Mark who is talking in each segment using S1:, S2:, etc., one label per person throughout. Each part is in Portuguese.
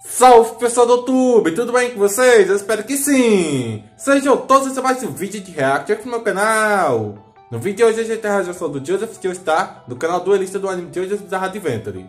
S1: Salve pessoal do YouTube, tudo bem com vocês? Eu espero que sim! Sejam todos a mais um vídeo de react aqui no meu canal! No vídeo de hoje a gente tem a reação do Joseph Joestar, do canal duelista do anime Joseph Bizarre Adventure,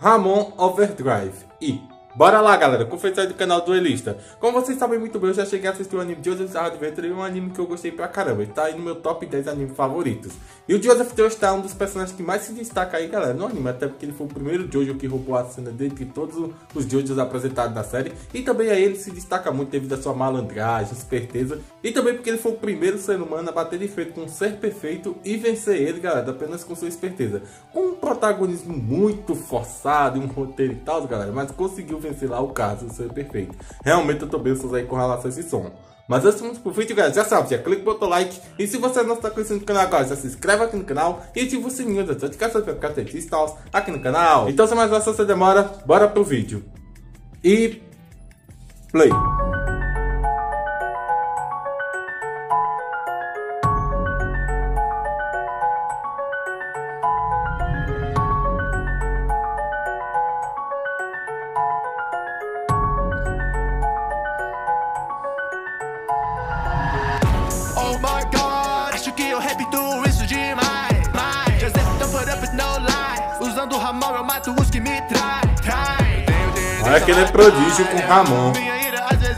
S1: Ramon Overdrive e Bora lá, galera, confessar do canal Duelista. Como vocês sabem muito bem, eu já cheguei a assistir o anime Joseph Adventure, um anime que eu gostei pra caramba. Ele tá aí no meu top 10 animes favoritos. E o Joseph Joestar é um dos personagens que mais se destaca aí, galera, no anime. Até porque ele foi o primeiro Jojo que roubou a cena dentre todos os Jojos apresentados na série. E também aí ele se destaca muito devido à sua malandragem, esperteza. E também porque ele foi o primeiro ser humano a bater de frente com um ser perfeito e vencer ele, galera, apenas com sua esperteza. Com um protagonismo muito forçado um roteiro e tal, galera, mas conseguiu lá o caso ser perfeito. Realmente eu tô bem aí com relação a esse som. Mas antes de pro vídeo, galera, já sabe, já clica no botão like. E se você não está conhecendo o canal agora, já se inscreve aqui no canal e ativa o sininho das notificações para ficar atento aqui no canal. Então, sem mais sem demora, bora pro vídeo. E... Play. Olha que ele é prodígio com Ramon.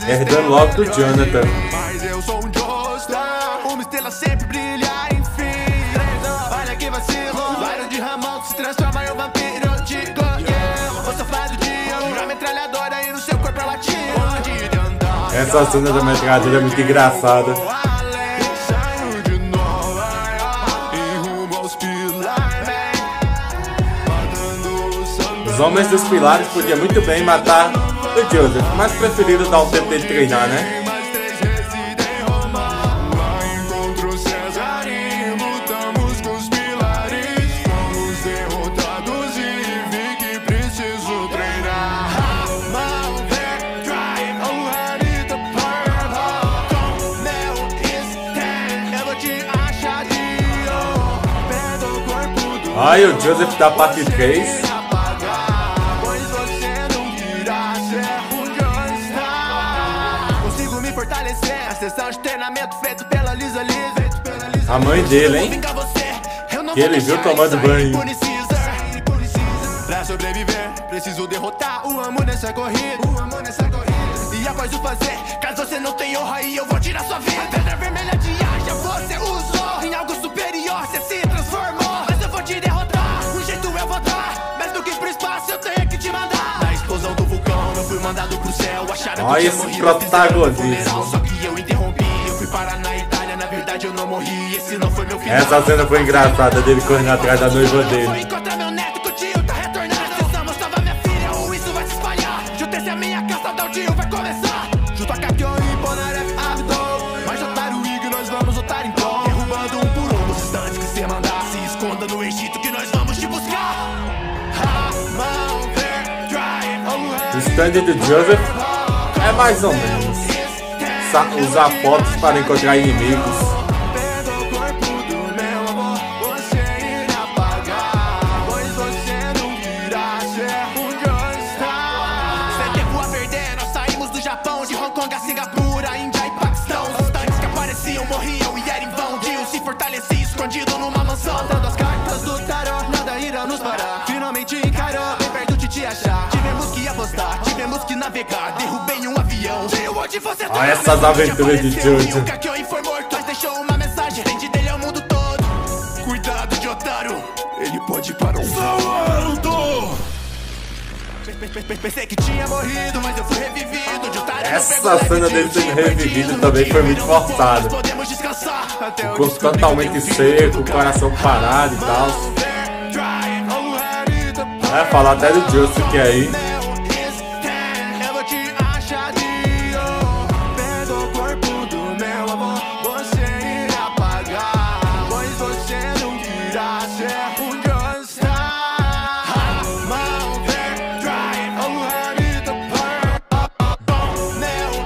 S1: Herdando logo do Jonathan. Mas eu sou um Joestar, uma estrela sempre brilha, enfim. Olha que vacilo, Byron de Ramon que se transforma em um vampiro de Goiânia. O safado de uma metralhadora e no seu corpo é. Essa cena da metralhadora é muito engraçada. Os homens dos pilares podiam muito bem matar o Joseph, mas preferiram dar um tempo dele treinar, né? Ai, o Joseph da parte 3 sessão de treinamento feito pela Lisa Liz. A mãe dele, hein? Que ele viu tomando banho. Pra sobreviver, preciso derrotar o amo nessa corrida. E após o fazer, caso você não tenha honra, aí eu vou tirar sua vida. A pedra vermelha de Aja você usou. Em algo superior, você se mandado pro céu. Acharam Olha que esse protagonismo parar na Itália, na verdade eu não morri, esse não foi meu final. Essa cena foi engraçada dele correndo atrás da noiva dele. Stand do Joseph é mais ou menos usar fotos para encontrar inimigos. morriam e em vão se fortalecia escondido numa mansão avião Olha essas aventuras de Jojo. O foi morto, mas deixou uma mensagem. Frente dele ao mundo todo. Cuidado de otário, ele pode ir para um salto. Pensei que tinha morrido, mas eu fui revivido. De otário, Essa cena dele sendo revivido também foi muito forçada. O corpo totalmente seco, o coração parado e tal. É, falar até do Justin que é aí.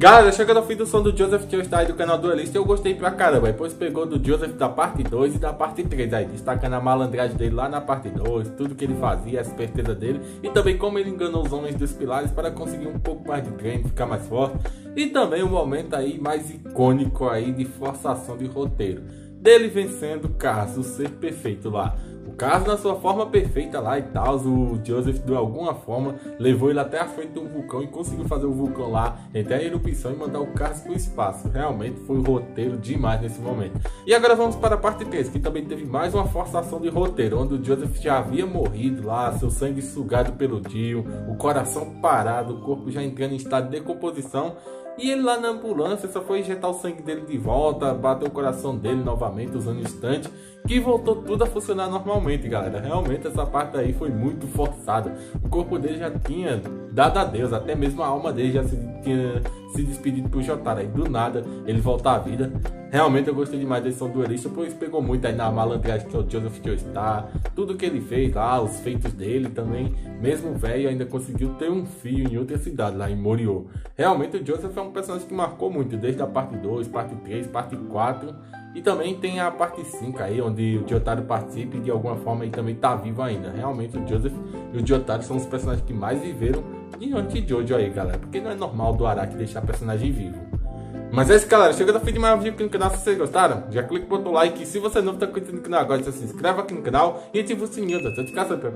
S2: Galera, chegando ao fim do som do Joseph Joestar do canal Duelista, eu gostei pra caramba, depois pegou do Joseph da parte 2 e da parte 3 aí, destacando a malandragem dele lá na parte 2, tudo que ele fazia, a esperteza dele, e também como ele enganou os homens dos pilares para conseguir um pouco mais de treino, ficar mais forte, e também o um momento aí mais icônico aí de forçação de roteiro, dele vencendo o Carlos, o ser perfeito lá. Caso na sua forma perfeita lá e tal, o Joseph de alguma forma levou ele até a frente de um vulcão e conseguiu fazer o vulcão lá entrar em erupção e mandar o Carlos para o espaço. Realmente foi um roteiro demais nesse momento. E agora vamos para a parte 3, que também teve mais uma forçação de roteiro, onde o Joseph já havia morrido lá, seu sangue sugado pelo Dio, o coração parado, o corpo já entrando em estado de decomposição e ele lá na ambulância só foi injetar o sangue dele de volta, bater o coração dele novamente usando o instante, que voltou tudo a funcionar normalmente, galera. Realmente essa parte aí foi muito forçada. O corpo dele já tinha dado adeus, até mesmo a alma dele já se, tinha se despedido pro Jotaro. Aí do nada ele volta à vida. Realmente eu gostei demais da edição do Elista, pois pegou muito aí na malandragem que o Joseph Joestar, tudo que ele fez lá, os feitos dele também. Mesmo velho ainda conseguiu ter um fio em outra cidade, lá em Moriô. Realmente o Joseph é um personagem que marcou muito, desde a parte 2, parte 3, parte 4. E também tem a parte 5 aí, onde o Jotaro participa e de alguma forma ele também tá vivo ainda. Realmente o Joseph e o Jotaro são os personagens que mais viveram diante de Jojo aí, galera. Porque não é normal do Araki deixar personagem vivo. Mas é isso, galera. Chegando ao fim de mais um vídeo aqui no canal. Se vocês gostaram, já clica no botão like. E se você não está curtindo o canal agora, já se inscreve aqui no canal e ativa o sininho das notificações para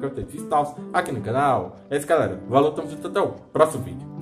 S2: tal aqui no canal. É isso, galera. Valeu, tamo junto. Até o próximo vídeo.